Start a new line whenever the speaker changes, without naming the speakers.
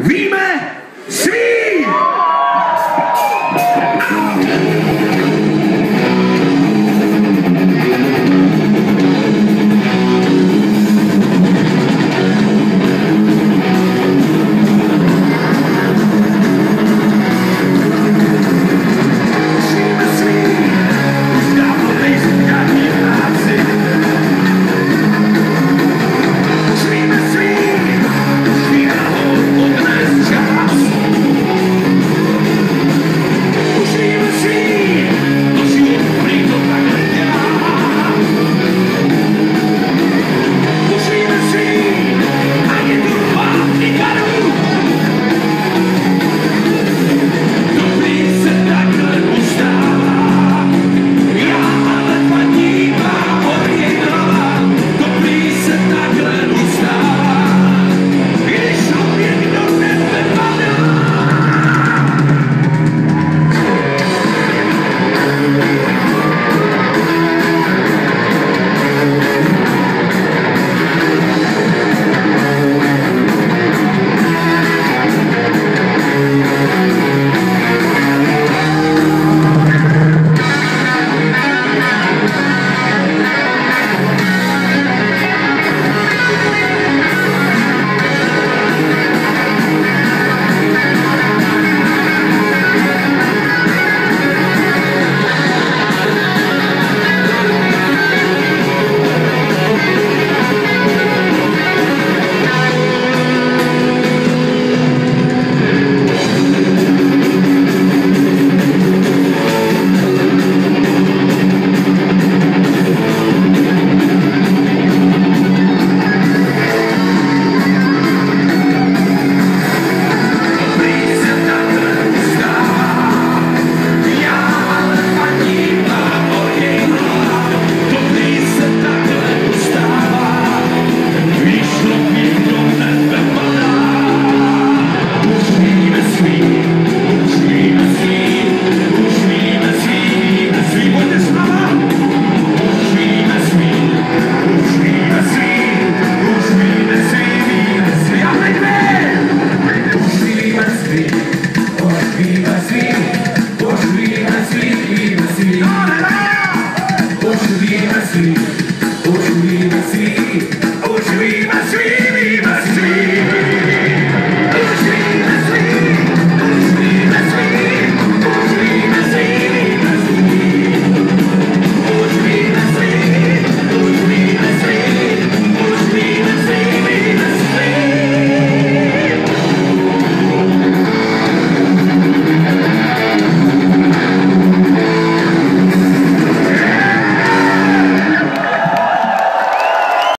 Víme svým!